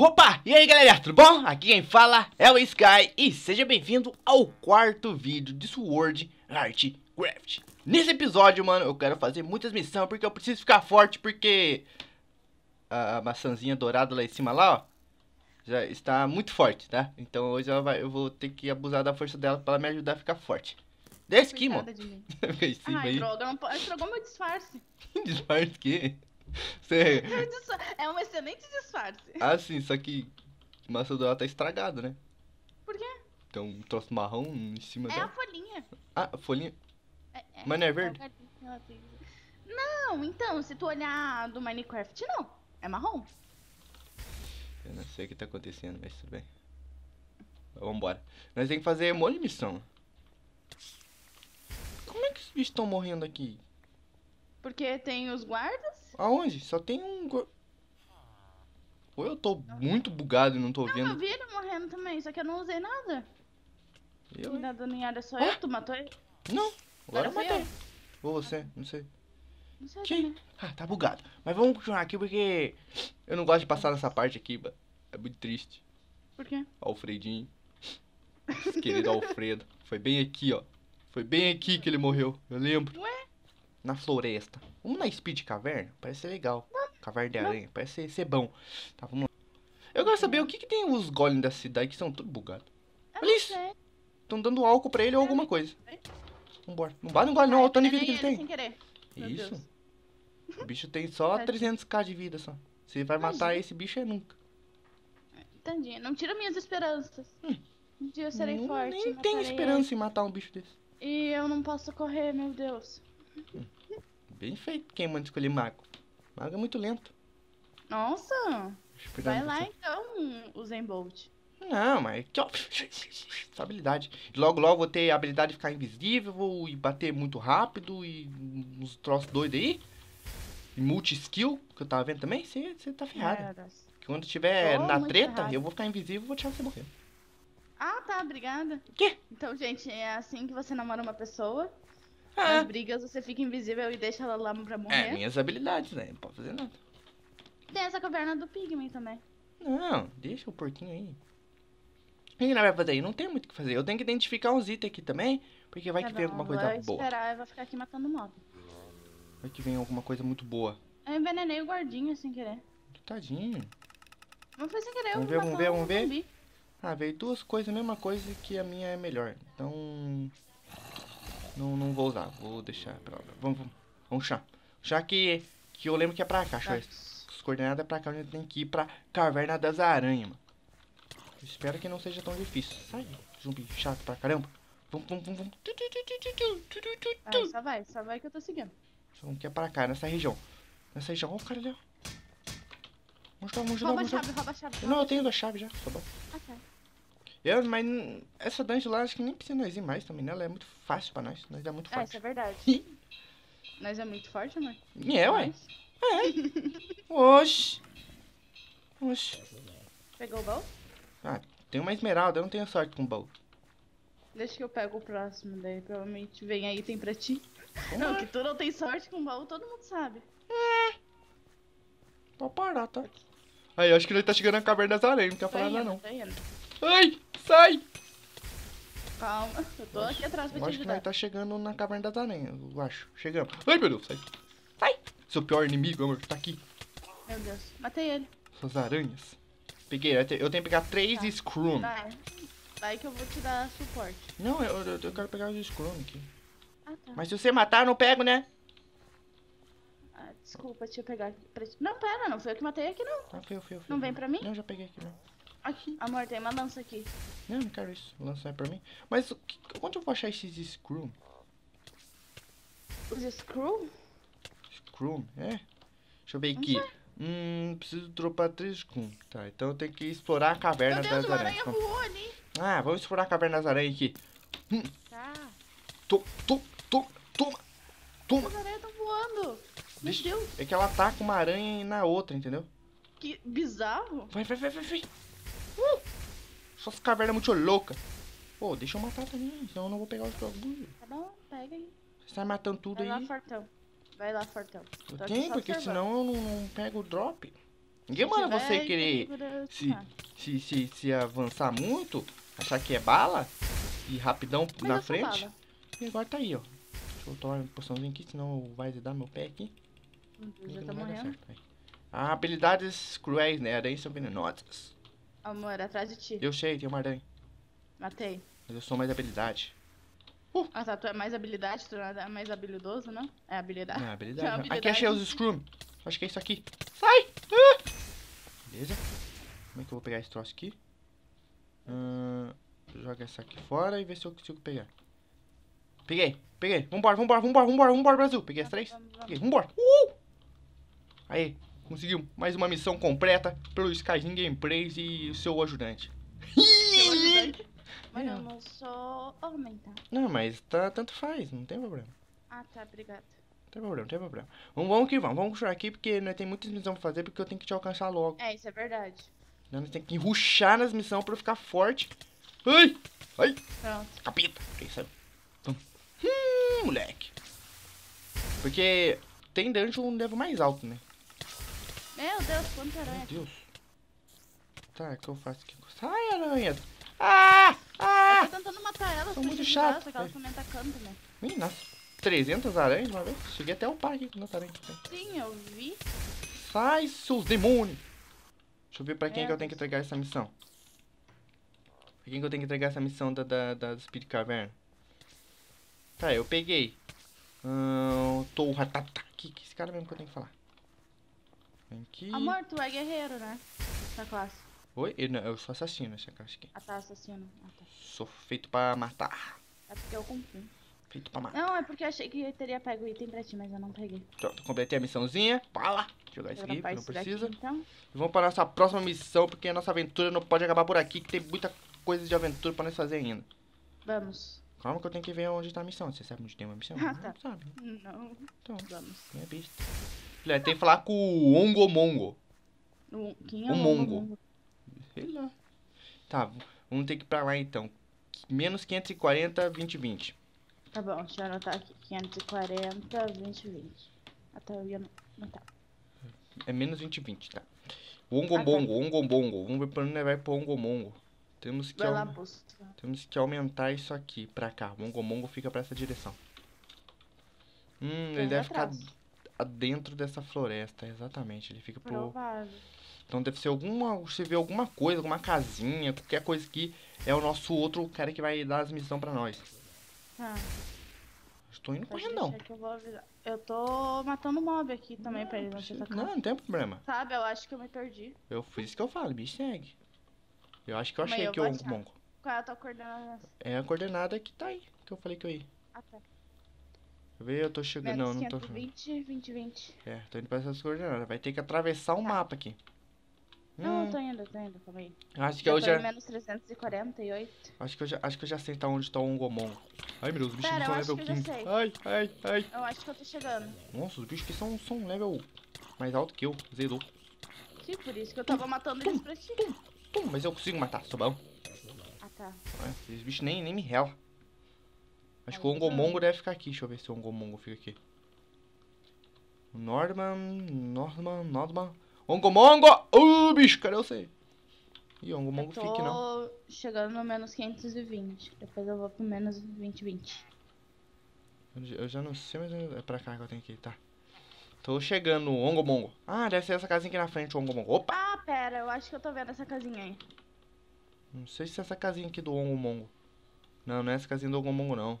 Opa! E aí galera, tudo bom? Aqui quem fala é o Sky e seja bem-vindo ao quarto vídeo de Sword Art Craft. Nesse episódio, mano, eu quero fazer muitas missões porque eu preciso ficar forte porque a maçãzinha dourada lá em cima lá, ó, já está muito forte, tá? Então hoje vai, eu vou ter que abusar da força dela para me ajudar a ficar forte. Desce aqui, mano. De Ai, aí. droga, não estragou meu disfarce. Disfarce que? Você... Meu disfa- É um excelente disfarce. Ah, sim, só que a maçã dourada tá estragada, né? Por quê? Tem um troço marrom em cima É a dela. folhinha. Ah, a folhinha. É, é, Mas não é verde? Não, então, se tu olhar do Minecraft, não. É marrom. Eu não sei o que tá acontecendo, mas tudo bem. Vambora. Nós temos que fazer um monte de missão. Como é que os bichos estão morrendo aqui? Porque tem os guardas. Aonde? Só tem um. Ou eu tô muito bugado e não tô Não, eu vendo. vi ele morrendo também, só que eu não usei nada. Eu, tá dando em área só Ah? eu, tu matou ele. Não, agora eu Agora matei. eu. Ou você, não sei. Não sei. Ah, tá bugado. Mas vamos continuar aqui porque eu não gosto de passar nessa parte aqui, mano. É muito triste. Por quê? Alfredinho. Esse querido Alfredo. Foi bem aqui, ó. Foi bem aqui que ele morreu. Eu lembro. Ué? Na floresta. Vamos na Speed Caverna? Parece ser legal. Caverna de aranha. Parece ser, ser bom. Tá, vamos lá. Eu quero saber o que, que tem os golems da cidade que são tudo bugados. Olha isso. Estão dando álcool pra ele ou alguma coisa. Vambora. Não bate no gole não. Olha o tanto de vida que ele tem. Isso. O bicho tem só Tadinho. 300k de vida só. Você vai matar esse bicho é nunca. Tadinha, não tira minhas esperanças. Um dia eu serei Não- forte. Nem tem esperança em matar um bicho desse. ele. E eu não posso correr, meu Deus. Bem feito quem manda escolher mago. Mago é muito lento. Nossa, vai lá você. então, o Zen Bolt. Não, mas aqui, ó. Essa habilidade. Logo, logo vou ter a habilidade de ficar invisível e bater muito rápido e uns troços doidos aí. E multi-skill, que eu tava vendo também. Você você tá ferrado. Que quando tiver Tô na treta, ferrada. eu vou ficar invisível e vou deixar você morrer. Ah, tá, obrigada. Quê? Então, gente, é assim que você namora uma pessoa. Ah, Nas brigas você fica invisível e deixa ela lá pra é, morrer. minhas habilidades, né? Não pode fazer nada. Tem essa caverna do Pigman também. Não, deixa o porquinho aí. O que nós vai fazer aí? Não tem muito o que fazer. Eu tenho que identificar uns itens aqui também, porque vai Tá que vem bom, alguma vou coisa boa. esperar e vou ficar aqui matando mob. Vai que vem alguma coisa muito boa. Eu envenenei o guardinha sem querer. Tadinho. Mas foi sem querer, Vamos eu ver, vou vamos ver, vamos ver? Ah, veio duas coisas, a mesma coisa que a minha é melhor. Então. Não, não vou usar, vou deixar pra lá. Vamos, vamos, vamos chá. Chá que, que eu lembro que é pra cá, deixa As coordenadas é pra cá, a gente tem que ir pra Caverna das Aranhas, mano. Espero que não seja tão difícil. Sai, zumbi chato pra caramba. Vamos, vamos, vamos, vamos. Ah, só vai, só vai que eu tô seguindo. Só que é pra cá, nessa região. Nessa região, ó o cara ali, ó. vamos tá, vamos tá. Rouba a chave, rouba a chave. Não, eu tenho a chave já, tá bom. Ah, tá. Eu, mas essa dungeon lá, acho que nem precisa nós ir mais também, né? Ela é muito fácil pra nós. Nós é muito É, isso é forte. verdade. Nós é muito forte, amor. É, ué. Mas- Oxi. Oxi. Pegou o baú? Ah, tem uma esmeralda, eu não tenho sorte com o baú. Deixa que eu pego o próximo, daí provavelmente vem aí tem pra ti. Vamos Não, lá. que tu não tem sorte com baú, todo mundo sabe. Pode parar, tá? Aí, acho que ele tá chegando na caverna das aranhas, não quer falar nada não. tô indo. Ai, sai! Calma, eu tô aqui atrás pra Eu te acho que ajudar. nós tá chegando na caverna das aranhas, eu acho. Chegamos. Ai, meu Deus, sai. Sai! Seu pior inimigo, amor, tá aqui. Meu Deus, matei ele. Suas aranhas. Peguei, eu te- eu tenho que pegar três Tá. Scrum. Vai. Vai que eu vou te dar suporte. Não, eu, eu, eu quero pegar os Scrum aqui. Ah, tá. Mas se você matar, eu não pego, né? Ah, desculpa, deixa eu pegar. Não, pera, não foi eu que matei aqui, não. Ah, fui, fui, fui. Não vem pra mim? Não, já peguei aqui, não. Aqui. Amor, tem uma lança aqui. Não, não quero isso. Lançar pra mim. Mas que- onde eu vou achar esses Scrum? Os screw? Scrum, é? Deixa eu ver aqui. Hum, preciso dropar três Scrum. Tá, então eu tenho que explorar a caverna Deus, das aranhas. aranha Vamos- voou ali. Ah, vamos explorar a caverna das aranhas aqui. Tá. Toma, toma, toma, toma, toma. As aranhas estão voando. Meu Deus, É que ela ataca uma aranha na outra, entendeu? que bizarro. Vai, vai, vai, vai, vai. Uh! Essas cavernas muito loucas. Pô, deixa eu matar também, senão eu não vou pegar os bagulho. Tá bom, pega aí. Você sai matando tudo Vai lá, aí. fortão. Vai lá, fortão. Eu tenho, só porque observando. senão eu não, não pego o drop. Ninguém manda você querer se- se, se, se avançar muito, achar que é bala e rapidão Mas na frente. bala. E agora tá aí, ó. Deixa eu tomar uma poçãozinha aqui, senão vai dar meu pé aqui. Eu já tá vai morrendo. certo, vai. Ah, habilidades cruéis, né? Aranhas são venenosas. Amor, atrás de ti. Eu sei, tem uma aranha. Matei. Mas eu sou mais habilidade. Ah, tá. Tu é mais habilidade, tu é mais habilidoso, não? É habilidade. Não, Tem habilidade. uma não. Aqui habilidade. achei os Scrum. Acho que é isso aqui. Sai! Ah! Beleza. Como é que eu vou pegar esse troço aqui? Ah, joga essa aqui fora e ver se eu consigo pegar. Peguei, peguei. Vambora, vambora, vambora, vambora, vambora, Brasil. Peguei as três. Peguei, vambora. Uh! Aí, conseguimos mais uma missão completa pelo Skyzinho Gameplays e o seu ajudante. Seu ajudante. Mas eu não sou homem, tá? Não, mas tá, tanto faz, não tem problema. Ah, tá. Obrigada. Não tem problema, não tem problema. Vamos, vamos que vamos, vamos continuar aqui porque nós tem muitas missões pra fazer porque eu tenho que te alcançar logo. É, isso é verdade. Então nós tem que ruxar nas missões pra eu ficar forte. Ai! Ai! Pronto. Capita! Que isso aí? Então, Hum, moleque. Porque tem dungeon um level mais alto, né? Meu Deus, quanta Meu aranha. Deus. Tá, o que eu faço aqui? Sai, aranha! Ah! Ah! Eu tô tentando matar São pra muito chato, Só que elas também atacando também. Ih, nossa. 300 aranhas uma vez? Cheguei até o parque com nossa aranha. aqui. Sim, eu vi. Sai, seus demônios! Deixa eu ver pra quem É, que eu tenho que entregar essa missão. Pra quem que eu tenho que entregar essa missão da, da, da Speed Caverna? Tá, eu peguei. Ahn, tô ratatá. Que, que esse cara mesmo que eu tenho que falar. Vem aqui. Amor, tu é guerreiro, né? Essa classe. Oi? Eu, não, eu sou assassino, essa classe aqui. Ah, tá, assassino. Ah, tá. Sou feito pra matar. É porque eu confundo. Feito pra matar. Não, é porque eu achei que eu teria pego o item pra ti, mas eu não peguei. Pronto, completei a missãozinha. Pá Jogar isso aqui, não isso daqui, precisa. então. E vamos para nossa próxima missão, porque a nossa aventura não pode acabar por aqui, que tem muita coisa de aventura pra nós fazer ainda. Vamos. Calma que eu tenho que ver onde tá a missão. Você sabe onde tem uma missão? Ah, Não tá. sabe. Não, Então, vamos. é besta. Filha, tem que falar com o Ongo Mongo. O, quem é O o Mongo. Sei lá. Tá, vamos ter que ir pra lá então. Menos 540, 20, 20. Tá bom, deixa eu anotar aqui. 540, 20, 20. Até eu ia anotar. É menos 20, 20, tá. Ongo Ah, tá. Mongo, Ongo Mongo. Vamos ver pra onde vai pro Ongo Mongo. Temos que, lá, temos que aumentar isso aqui pra cá. O Ongo Mongo fica pra essa direção. Hum, ele Tem deve ficar atrás. a- dentro dessa floresta, exatamente. Ele fica pro. Provável. Então deve ser alguma. Você vê alguma coisa, alguma casinha, qualquer coisa que é o nosso outro cara que vai dar as missões pra nós. Tá. Estou indo Pode correndo, não. eu. Eu tô matando mob aqui também pra ele não atacar. Não, não tem problema. Sabe, eu acho que eu me perdi. Eu fiz isso que eu falo, me segue. Eu acho que eu Mas achei eu aqui o. Mongo. Qual é a tua coordenada? É a coordenada que tá aí, que eu falei que eu ia. Ah, tá. Ver? Eu tô chegando. Não, não tô. 520, 20, 20. É, tô indo pra essas coordenadas. Vai ter que atravessar o mapa aqui. Não, Hum, eu tô indo, eu tô indo, calma aí. acho que Eu eu já. menos 348. Acho que eu já. Acho que eu já sei tá onde tá o Ongomon. Ai meu Deus, os bichos Pera, são eu acho level que eu já 15. sei. Ai, ai, ai. Eu acho que eu tô chegando. Nossa, os bichos que são, são level mais alto que eu. Zerou. Sim, por isso que eu tava matando eles pra ti. Pum, mas eu consigo matar, sou bom. Ah, tá. Esses bichos nem, nem me rela. Acho que o. Ongomongo deve ficar aqui. Deixa eu ver se o Ongomongo fica aqui. Norman, Norman, Norman. Ongomongo! Uh, bicho, cadê você? Ih, o Ongomongo Eu fica aqui não. tô chegando no menos 520. Depois eu vou pro menos 20, 20. Eu já- não sei, mas é pra cá que eu tenho que ir, tá. Tô chegando Ongomongo. Ah, deve ser essa casinha aqui na frente, Ongomongo. Opa! Ah, pera, eu acho que eu tô vendo essa casinha aí. Não sei se é essa casinha aqui do Ongomongo. Não, não é essa casinha do Ongomongo, não.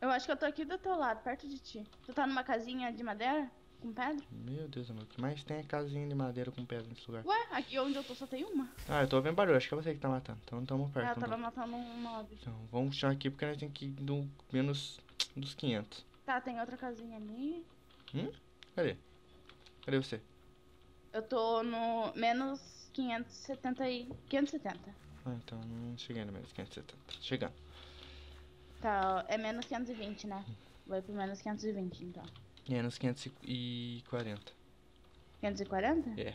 Eu acho que eu tô aqui do teu lado, perto de ti. Tu tá numa casinha de madeira? Com pedra? Meu Deus, amor. O que mais tem é casinha de madeira com pedra nesse lugar. Ué, aqui onde eu tô só tem uma. Ah, eu tô ouvindo barulho. Acho que é você que tá matando. Então não tamo perto. Ah, eu tava tô. matando um mob. Então, vamos continuar aqui porque nós temos que ir no menos dos 500. Tá, tem outra casinha ali. Cadê? Cadê você? Eu tô no menos 570 e... 570. Ah, então não cheguei no menos 570. Chegando. Tá, é menos 520, né? Vai pro menos 520, então. Menos 540. 540? É.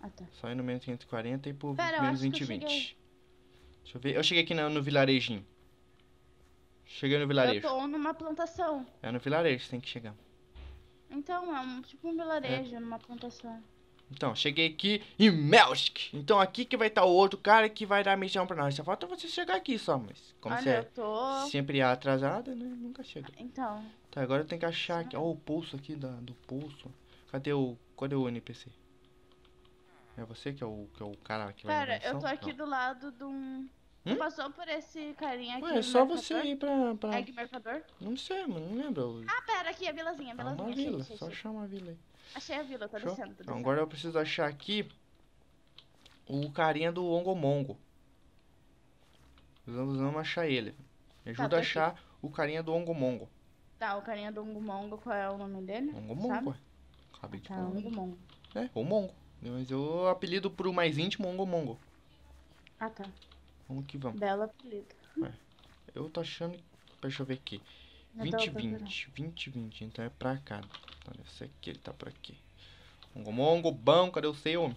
Ah, tá. Só ir no menos 540 e pro Pera, eu menos acho que eu 20 20. cheguei. Deixa eu ver. Eu cheguei aqui no, no vilarejinho. Cheguei no Eu vilarejo. tô numa plantação. É no vilarejo, tem que chegar. Então, é um, tipo um vilarejo numa plantação. Então, cheguei aqui em Melsk. Então, aqui que vai estar o outro cara que vai dar a missão pra nós. Só falta você chegar aqui só, mas como Olha, você eu tô. é sempre é atrasada, né? Nunca chega. Então, Tá, agora eu tenho que achar aqui. Ó, o pulso aqui da, do pulso. Cadê o. Cadê o NPC? É você que é o, que é o cara que vai pera, na eu tô missão? aqui do lado de um. Hum? Passou por esse carinha aqui. Ué, é só você ir pra. pra... Egg mercador? Não sei, mano, não lembro. Ah, pera, aqui, a vilazinha, a É vilazinha. uma achei, vila, achei, só achei. achar uma vila aí. Achei a vila, tô Show? descendo, Então, descendo. agora eu preciso achar aqui o carinha do Ongomongo. Vamos, vamos achar ele. Me ajuda tô a aqui. achar o carinha do Ongomongo. Tá, o carinha do Mongo, qual é o nome dele? Ongomongo, ué. Acabei de Tá, falar. Mongo. É, o Mongo. Mas eu apelido pro mais íntimo Ongomongo. Ah, tá. Vamos que vamos. Belo apelido. Eu tô achando. Deixa eu ver aqui. Eu tô 20, procurando. 20, 20, 20. Então é pra cá. Então deve ser aqui, ele tá por aqui. Ongomongo, bom, cadê o seu?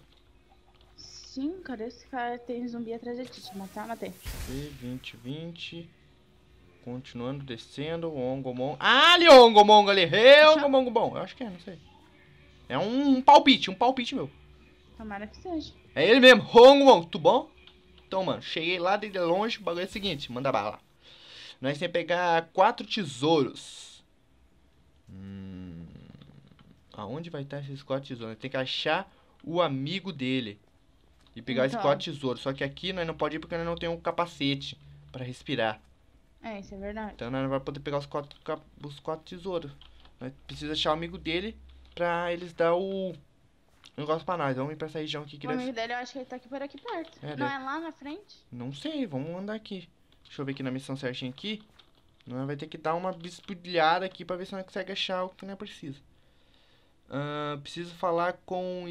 Sim, cadê esse cara? Tem zumbi atrás de ti. Te matar, matei. E 20, 20. Continuando descendo. O Ongomongo. Ah, ali, o Ongomongo ali. Hey, Achou? Ongomongo bom. Eu acho que é, não sei. É um, palpite, um palpite meu. Tomara que seja. É ele mesmo. Ongomongo, tudo bom? Então, mano, cheguei lá de longe. O bagulho é o seguinte: manda bala. Nós temos que pegar quatro tesouros. Hum, aonde vai estar esses quatro tesouros? Nós temos que achar o amigo dele. E pegar esses Então. quatro tesouros. Só que aqui nós não pode ir porque nós não temos um capacete pra respirar. É, isso é verdade. Então nós não vai poder pegar os quatro, os quatro tesouros. Nós precisa achar o amigo dele pra eles dar o negócio pra nós. Vamos ir pra essa região aqui que o deve... amigo dele, eu acho que ele tá aqui por aqui perto. É, Não deve- é lá na frente? Não sei, vamos andar aqui. Deixa eu ver aqui na missão certinha aqui. Nós vai ter que dar uma bispudilhada aqui pra ver se nós consegue achar o que nós precisa. Ahn, preciso falar com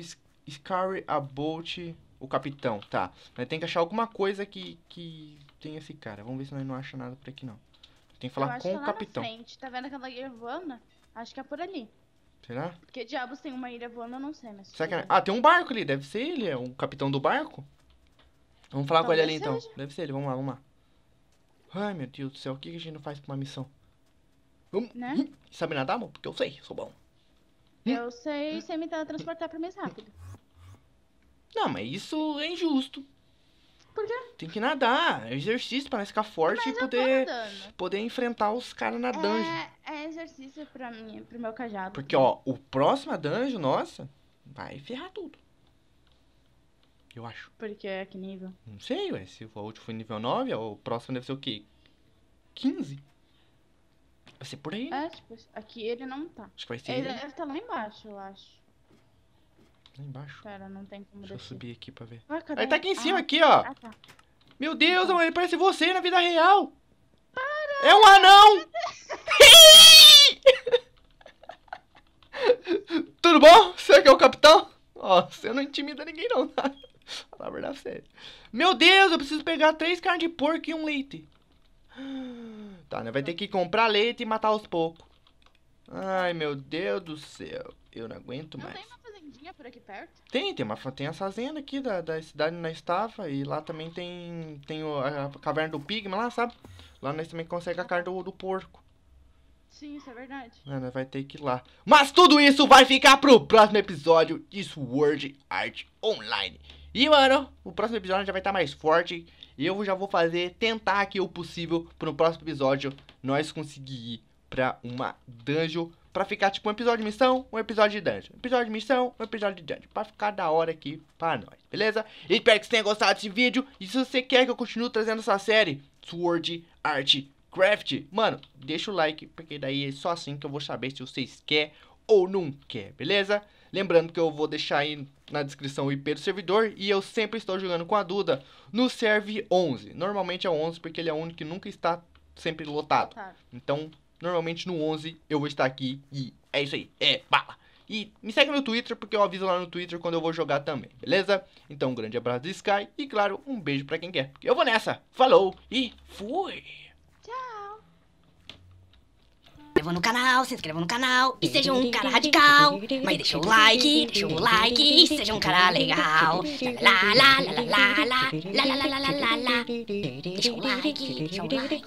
Scary about o capitão. Tá. Nós tem que achar alguma coisa que, que tem esse cara. Vamos ver se nós não achamos nada por aqui não. Tem que falar com que é o lá capitão. frente. Tá vendo aquela voando? Acho que é por ali. Será? Porque diabos tem uma ilha voando, eu não sei, mas... Será que... tudo Ah, tem um barco ali. Deve ser ele. É o capitão do barco. Vamos falar com ele ali Talvez então. seja. Deve ser ele. Vamos lá, vamos lá. Ai, meu Deus do céu. O que a gente não faz pra uma missão? Vamos. Né? Hum, Sabe nadar, amor? Porque eu sei. Sou bom. bem. Eu sei, sei me teletransportar pra mais rápido. Não, mas isso é injusto. Por quê? Tem que nadar. É exercício pra ficar forte Mas e eu poder, poder enfrentar os caras na dungeon. É, é exercício pra mim, pro meu cajado. Porque, ó, o próximo dungeon, nossa, vai ferrar tudo. Eu acho. Porque é que nível? Não sei, ué. Se o último foi nível 9, o próximo deve ser o quê? 15? Vai ser por aí, né? É, tipo, aqui ele não tá. Acho que vai ser Ele aí, deve estar lá embaixo, eu acho. lá embaixo. Pera, não tem como Deixa eu descer. subir aqui pra ver. Ah? Ele tá aqui em cima, Ah, aqui, ó. Ah, tá. Meu Deus, amor, ele parece você na vida real. É um anão! Tudo bom? Você que é o capitão? Ó, você não intimida ninguém não, tá? Fala a verdade sério. Meu Deus, eu preciso pegar três carnes de porco e um leite. Tá, né? Vai ter que comprar leite e matar aos poucos. Ai, meu Deus do céu. Eu não aguento mais. Por aqui perto? Tem, tem, uma, tem essa fazenda aqui da, da cidade na estafa e lá também tem, tem o- a, a caverna do Pigma lá, sabe? Lá nós também consegue a carne do, do porco. Sim, isso é verdade. Né, nós vai ter que ir lá. Mas tudo isso vai ficar pro próximo episódio de Sword Art Online. E, mano, o próximo episódio já vai estar mais forte. E eu já vou fazer, tentar aqui o possível pro próximo episódio nós conseguir ir pra uma dungeon. Pra ficar tipo um episódio de missão, um episódio de dungeon. Um episódio de missão, um episódio de dungeon. Pra ficar da hora aqui pra nós, beleza? Espero que você tenha gostado desse vídeo. E se você quer que eu continue trazendo essa série, Sword Art Craft, mano, deixa o like, porque daí é só assim que eu vou saber se vocês querem ou não quer, beleza? Lembrando que eu vou deixar aí na descrição o IP do servidor e eu sempre estou jogando com a Duda no Serve 11. Normalmente é o 11 porque ele é o único que nunca está sempre lotado. Tá. Então, normalmente no 11 eu vou estar aqui e é isso aí, é bala. E me segue no Twitter porque eu aviso lá no Twitter quando eu vou jogar também, beleza? Então, um grande abraço do Sky e, claro, um beijo pra quem quer. Porque eu vou nessa. Falou e fui! inscreva no canal, se inscreva no canal e seja um cara radical. Mas deixa o like, deixa o like e seja um cara legal. Lá, lá, lá, lá, lá, lá, lá, lá, lá, lá, lá, lá. Deixa o like, deixa o like.